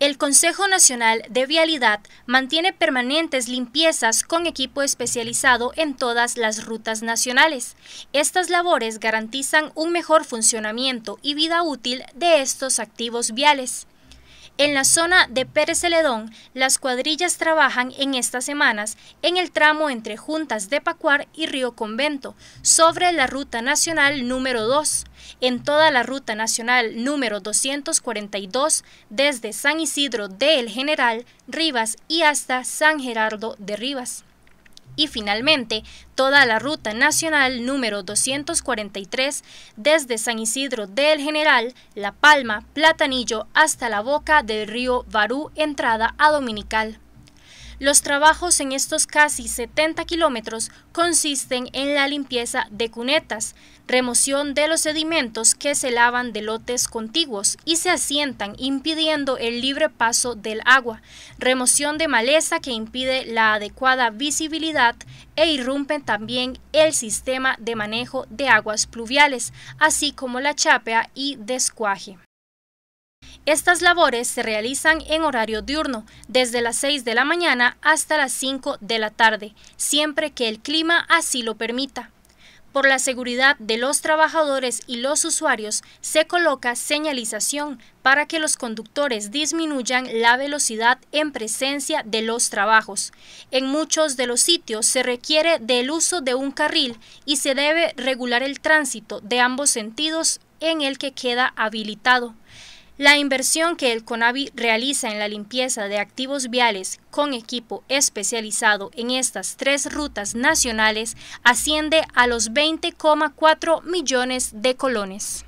El Consejo Nacional de Vialidad mantiene permanentes limpiezas con equipo especializado en todas las rutas nacionales. Estas labores garantizan un mejor funcionamiento y vida útil de estos activos viales. En la zona de Pérez Celedón, las cuadrillas trabajan en estas semanas en el tramo entre Juntas de Pacuar y Río Convento, sobre la ruta nacional número 2, en toda la ruta nacional número 242, desde San Isidro de El General Rivas y hasta San Gerardo de Rivas y finalmente toda la ruta nacional número 243 desde San Isidro del General, La Palma, Platanillo hasta la boca del río Barú, entrada a Dominical. Los trabajos en estos casi 70 kilómetros consisten en la limpieza de cunetas, remoción de los sedimentos que se lavan de lotes contiguos y se asientan impidiendo el libre paso del agua, remoción de maleza que impide la adecuada visibilidad e irrumpen también el sistema de manejo de aguas pluviales, así como la chapea y descuaje. Estas labores se realizan en horario diurno, desde las 6 de la mañana hasta las 5 de la tarde, siempre que el clima así lo permita. Por la seguridad de los trabajadores y los usuarios, se coloca señalización para que los conductores disminuyan la velocidad en presencia de los trabajos. En muchos de los sitios se requiere del uso de un carril y se debe regular el tránsito de ambos sentidos en el que queda habilitado. La inversión que el CONAVI realiza en la limpieza de activos viales con equipo especializado en estas tres rutas nacionales asciende a los 20,4 millones de colones.